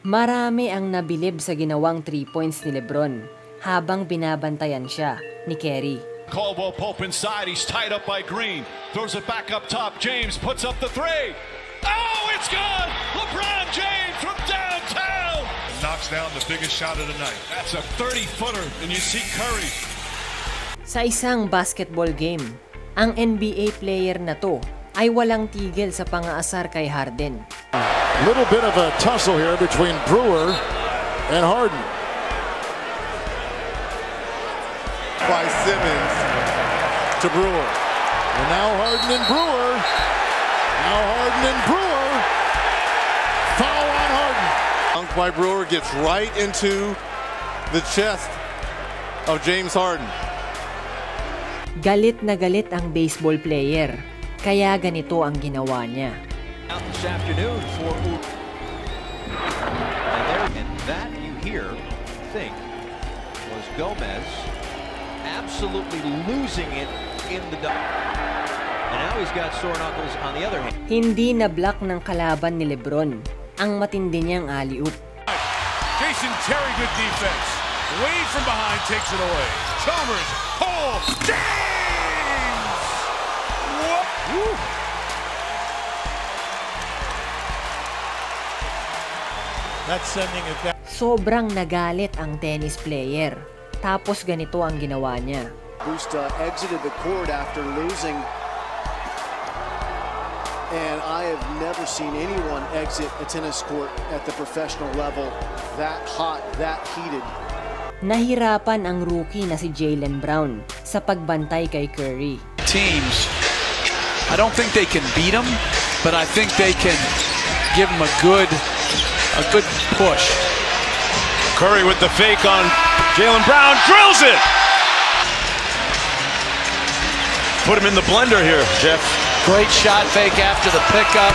Marami ang nabilib sa ginawang 3 points ni Lebron habang binabantayan siya ni Kerry. Caldwell Pope inside. He's tied up by Green. Throws it back up top. James puts up the three. Oh, it's good! LeBron James from downtown. Knocks down the biggest shot of the night. That's a 30 footer. And you see Curry. Sa isang basketball game, ang NBA player na to ay walang tigil sa pangaasar kay Harden. Little bit of a tussle here between Brewer and Harden. By Simmons to Brewer. And now Harden and Brewer. Now Harden and Brewer. Foul on Harden. Dunk by Brewer gets right into the chest of James Harden. Galit na galit ang baseball player, kaya ganito ang ginawa niya. out this afternoon for U- and, there, and that you hear think was Gomez absolutely losing it in the duck. And now he's got sore knuckles on the other hand. Hindi na block ng kalaban ni Lebron ang matindi niyang alley-oop. Jason Terry, good defense. Wade from behind takes it away. Chalmers, pull, James! Woo. That's sending it back. Sobrang nagalit ang tennis player. Tapos ganito ang ginawa niya. Busta exited the court after losing. And I have never seen anyone exit a tennis court at the professional level that hot, that heated. Nahirapan ang rookie na si Jalen Brown sa pagbantay kay Curry. teams. I don't think they can beat them, but I think they can give them a good, a good push. Curry with the fake on Jalen Brown. Drills it! Put him in the blender here, Jeff. Great shot fake after the pickup,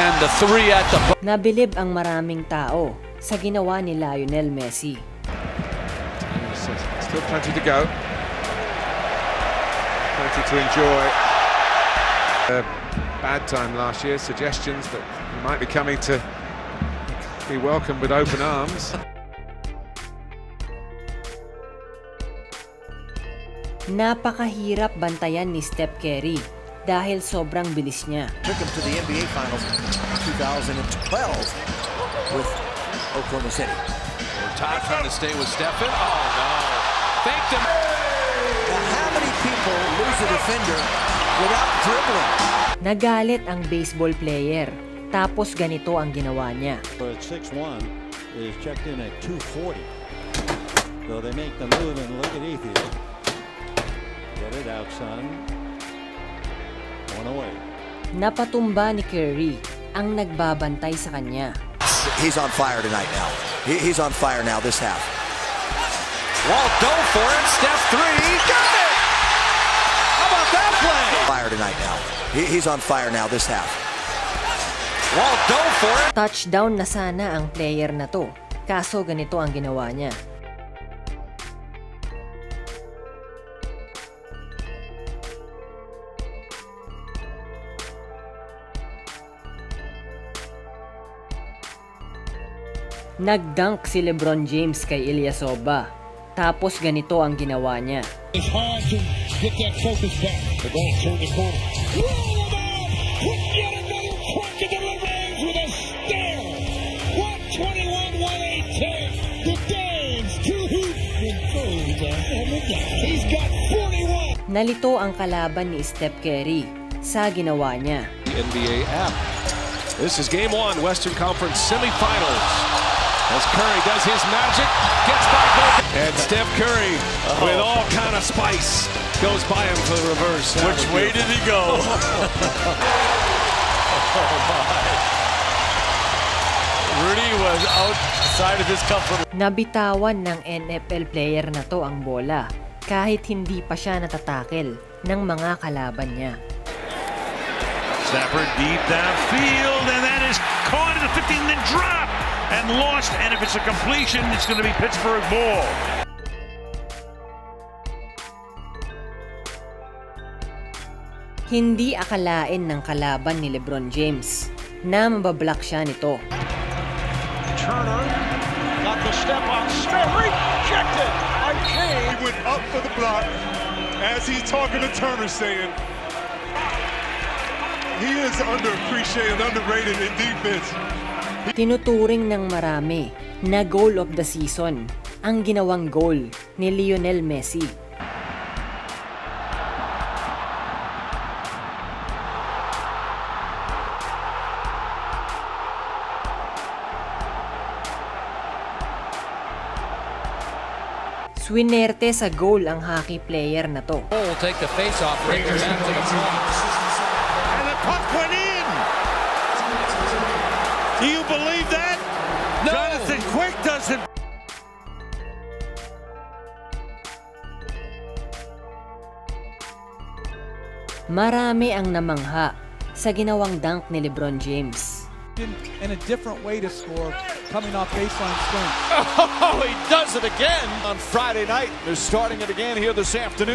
and the three at the. bu- Nabilib ang maraming tao sa ginawa ni Lionel Messi. Still plenty to go. Plenty to enjoy. A bad time last year. Suggestions that he might be coming to be welcomed with open arms. Napakahirap bantayan ni Steph Curry dahil sobrang bilis niya. took him to the NBA Finals 2012 with Oklahoma City. Todd trying to stay with Stephen. Oh no. Faked him. People lose a defender without dribbling? Nagalit ang baseball player. Tapos ganito ang ginawa niya. at 6'1 is checked in at 240. So they make the move and look at Ethiopia. Get it out, son. One away. Napatumba ni Curry ang nagbabantay sa kanya. He's on fire tonight now. He, he's on fire now this half. Walt dove for it. Steph three. Got it. Play? Fire tonight now. He, he's on fire now this half. Walt dove for it. Touchdown na sana ang player na to. Kaso ganito ang ginawa niya. Nag-dunk si Lebron James kay Ilyasova. Tapos ganito ang ginawa niya. It's hard to get that focus back. The ball turned the corner. Roll him out! Put yet another crunk in the remains with a stare! 121, 118. The Danes, two heat. He's got 41. Nalito ang kalaban ni Steph Curry sa ginawa niya. NBA app. This is game one, Western Conference semifinals. As Curry does his magic, gets by Bogut. And Steph Curry, with all kind of spice, goes by him for the reverse. Which way did he go? Rudy was outside of his comfort. Nabitawan ng NFL player na to ang bola kahit hindi pa siya natatakel ng mga kalaban niya. Stafford deep downfield, and that is caught at the 15, then dropped and lost. And if it's a completion, it's going to be Pittsburgh ball. Hindi akalain ng kalaban ni Lebron James na mabablock siya nito. Turner got the step on Smith, rejected by Kane. He went up for the block as he's talking to Turner saying, he is underappreciated, underrated in defense. Tinuturing ng marami na goal of the season ang ginawang goal ni Lionel Messi. Swinerte sa goal ang hockey player na to. will take the face-off. Rangers Do you believe that? No. Jonathan Quick doesn't. Marami ang namangha sa ginawang dunk ni LeBron James. and a different way to score coming off baseline swing. Oh, he does it again on Friday night. They're starting it again here this afternoon.